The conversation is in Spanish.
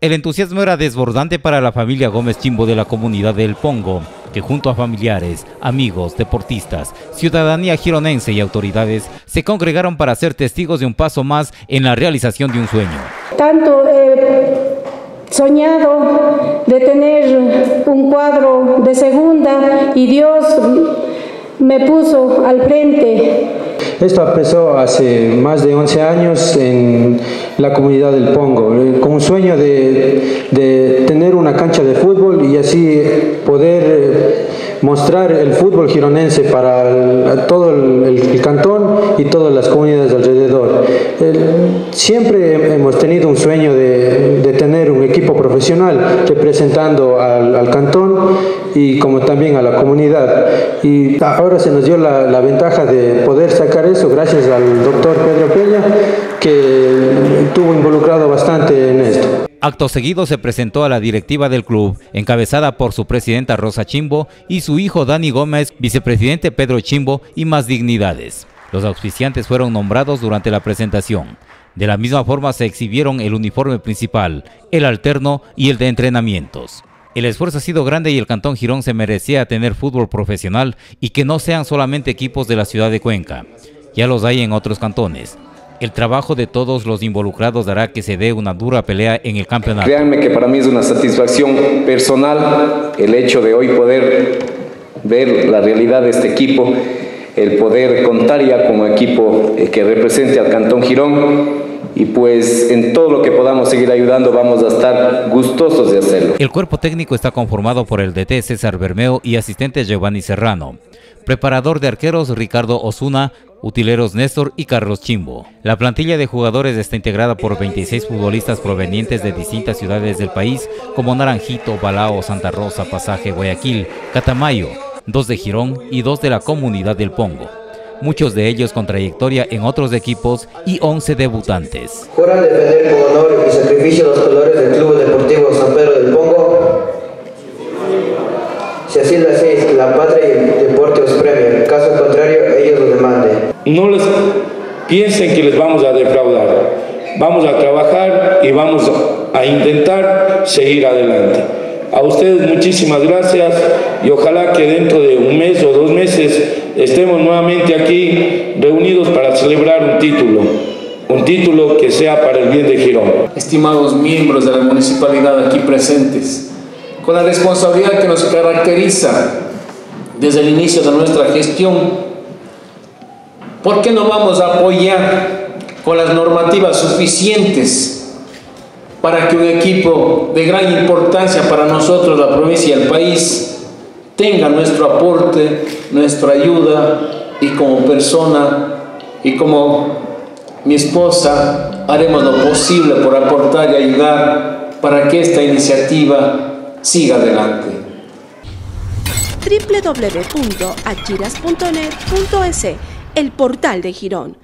El entusiasmo era desbordante para la familia Gómez Chimbo de la comunidad del Pongo, que junto a familiares, amigos, deportistas, ciudadanía gironense y autoridades se congregaron para ser testigos de un paso más en la realización de un sueño. Tanto he soñado de tener un cuadro de segunda y Dios me puso al frente esto empezó hace más de 11 años en la comunidad del Pongo, eh, con un sueño de, tener una cancha de fútbol y así poder eh, mostrar el fútbol gironense para todo el, cantón y todas las comunidades alrededor. siempre hemos tenido un sueño de, profesional representando al, cantón y como también a la comunidad. Y ahora se nos dio la, la ventaja de poder sacar eso gracias al doctor Pedro Peña, que estuvo involucrado bastante en esto. Acto seguido se presentó a la directiva del club, encabezada por su presidenta Rosa Chimbo y su hijo Dani Gómez, vicepresidente Pedro Chimbo y más dignidades. Los auspiciantes fueron nombrados durante la presentación. De la misma forma se exhibieron el uniforme principal, el alterno y el de entrenamientos. El esfuerzo ha sido grande y el Cantón Girón se merecía tener fútbol profesional y que no sean solamente equipos de la ciudad de Cuenca. Ya los hay en otros cantones. El trabajo de todos los involucrados hará que se dé una dura pelea en el campeonato. Créanme que para mí es una satisfacción personal el hecho de hoy poder ver la realidad de este equipo, el poder contar ya como equipo que represente al Cantón Girón y pues en todo lo que podamos seguir ayudando vamos a estar gustosos de hacerlo. El cuerpo técnico está conformado por el DT César Bermeo y asistente Giovanni Serrano, preparador de arqueros Ricardo Osuna, utileros Néstor y Carlos Chimbo. La plantilla de jugadores está integrada por 26 futbolistas provenientes de distintas ciudades del país como Naranjito, Balao, Santa Rosa, Pasaje, Guayaquil, Catamayo, dos de Girón y dos de la comunidad del Pongo. Muchos de ellos con trayectoria en otros equipos y 11 debutantes. Juran defender con honor y sacrificio los colores del Club Deportivo San Pedro del Pongo. Si así lo hacéis, la patria y el deporte os premian. Caso contrario, ellos los demanden no les piensen que les vamos a defraudar. Vamos a trabajar y vamos a intentar seguir adelante. A ustedes muchísimas gracias y ojalá que dentro de un mes o dos meses estemos nuevamente aquí reunidos para celebrar un título, un título que sea para el bien de Girón. Estimados miembros de la municipalidad aquí presentes, con la responsabilidad que nos caracteriza desde el inicio de nuestra gestión, ¿Por qué no vamos a apoyar con las normativas suficientes para que un equipo de gran importancia para nosotros, la provincia y el país, tenga nuestro aporte, nuestra ayuda y como persona y como mi esposa haremos lo posible por aportar y ayudar para que esta iniciativa siga adelante. www.achiras.net.es el portal de Girón